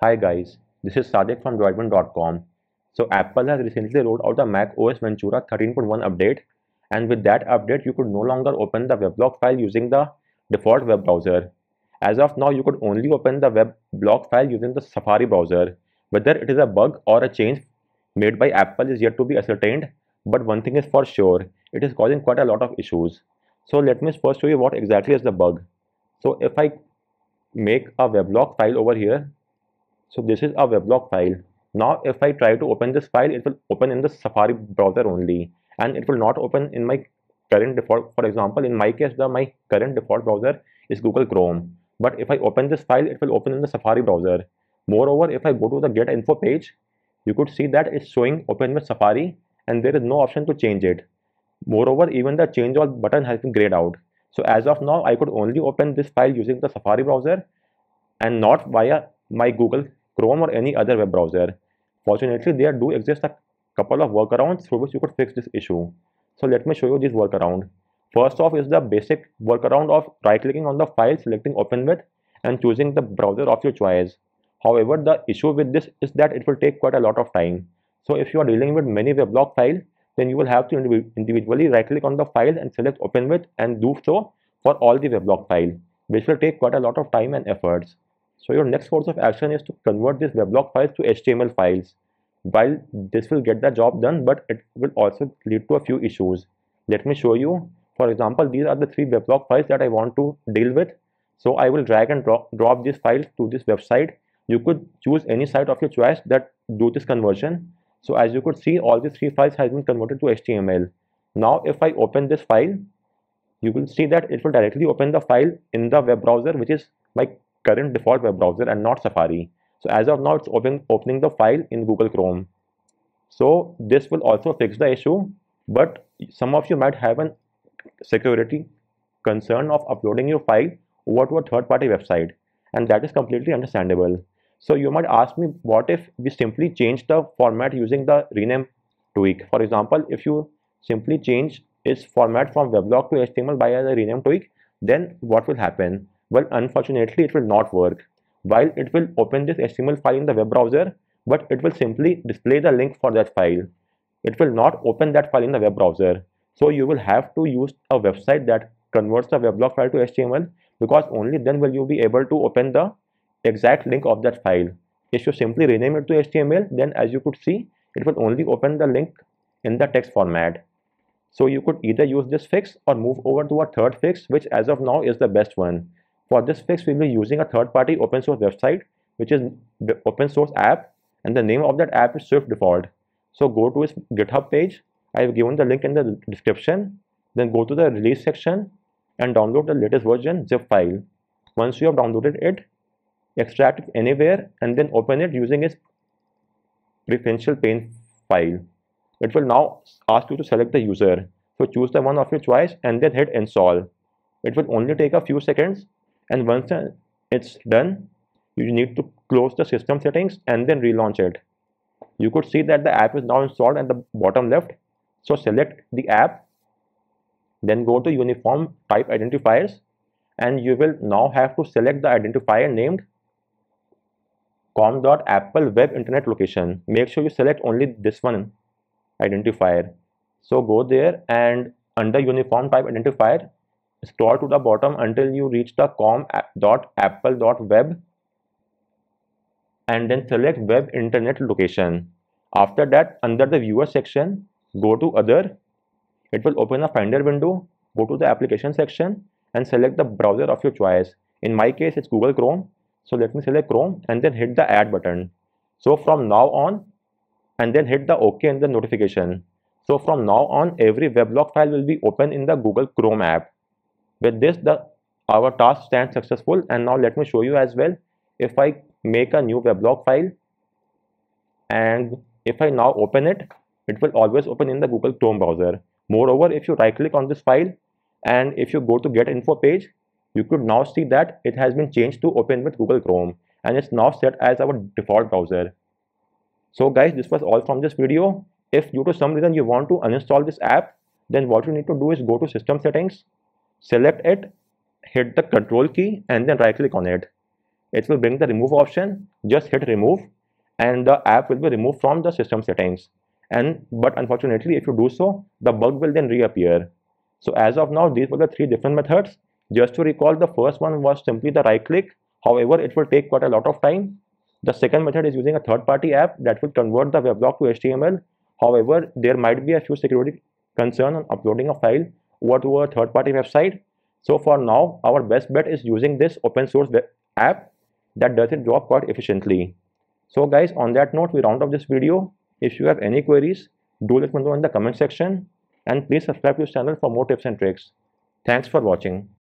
Hi guys, this is Sadiq from Droidwin.com. So Apple has recently rolled out the Mac OS Ventura 13.1 update and with that update you could no longer open the webloc file using the default web browser. As of now you could only open the webloc file using the Safari browser. Whether it is a bug or a change made by Apple is yet to be ascertained but one thing is for sure, it is causing quite a lot of issues. So let me first show you what exactly is the bug. So if I make a webloc file over here so this is a webloc file. Now if I try to open this file, it will open in the Safari browser only and it will not open in my current default. For example, in my case, the my current default browser is Google Chrome. But if I open this file, it will open in the Safari browser. Moreover, if I go to the get info page, you could see that it's showing open with Safari and there is no option to change it. Moreover, even the change all button has been grayed out. So as of now, I could only open this file using the Safari browser and not via my Google Chrome or any other web browser. Fortunately, there do exist a couple of workarounds through which you could fix this issue. So let me show you this workaround. First off is the basic workaround of right clicking on the file, selecting open with and choosing the browser of your choice. However, the issue with this is that it will take quite a lot of time. So if you are dealing with many webloc files, then you will have to individually right click on the file and select open with and do so for all the webloc file, which will take quite a lot of time and efforts. So your next course of action is to convert these webloc files to HTML files. While this will get the job done, but it will also lead to a few issues. Let me show you. For example, these are the three webloc files that I want to deal with. So I will drag and drop, drop these files to this website. You could choose any site of your choice that do this conversion. So as you could see, all these three files has been converted to HTML. Now, if I open this file, you will see that it will directly open the file in the web browser, which is my current default web browser and not Safari. So as of now, it's open, opening the file in Google Chrome. So this will also fix the issue, but some of you might have a security concern of uploading your file over to a third-party website, and that is completely understandable. So you might ask me, what if we simply change the format using the rename tweak? For example, if you simply change its format from webloc to HTML by the rename tweak, then what will happen? Well, unfortunately, it will not work. While it will open this HTML file in the web browser, but it will simply display the link for that file. It will not open that file in the web browser. So you will have to use a website that converts the webloc file to HTML because only then will you be able to open the exact link of that file. If you simply rename it to HTML, then as you could see, it will only open the link in the text format. So you could either use this fix or move over to a third fix, which as of now is the best one. For this fix, we'll be using a third-party open source website, which is the open source app, and the name of that app is Swift Default. So go to its GitHub page. I have given the link in the description. Then go to the release section and download the latest version zip file. Once you have downloaded it, extract it anywhere and then open it using its preferential pane file. It will now ask you to select the user. So choose the one of your choice and then hit install. It will only take a few seconds and once it's done you need to close the system settings and then relaunch it. You could see that the app is now installed at the bottom left. So select the app then go to uniform type identifiers and you will now have to select the identifier named com.apple web internet location. Make sure you select only this one identifier. So go there and under uniform type identifier scroll to the bottom until you reach the com.apple.web and then select web internet location. After that, under the viewer section, go to other. It will open a finder window. Go to the application section and select the browser of your choice. In my case, it's Google Chrome. So let me select Chrome and then hit the add button. So from now on, and then hit the OK and the notification. So from now on, every webloc file will be open in the Google Chrome app with this the our task stands successful. And now let me show you as well if I make a new webloc file and if I now open it it will always open in the Google Chrome browser. Moreover if you right click on this file and if you go to get info page you could now see that it has been changed to open with Google Chrome and it's now set as our default browser. So guys this was all from this video. If due to some reason you want to uninstall this app then what you need to do is go to system settings select it hit the control key and then right click on it. It will bring the remove option. Just hit remove and the app will be removed from the system settings. And but unfortunately if you do so the bug will then reappear. So as of now these were the three different methods. Just to recall the first one was simply the right click. However it will take quite a lot of time. The second method is using a third-party app that will convert the webloc to HTML. However, there might be a few security concern on uploading a file over to a third-party website. So for now, our best bet is using this open source app that does it job quite efficiently. So guys, on that note, we round up this video. If you have any queries, do let me know in the comment section and please subscribe to this channel for more tips and tricks. Thanks for watching.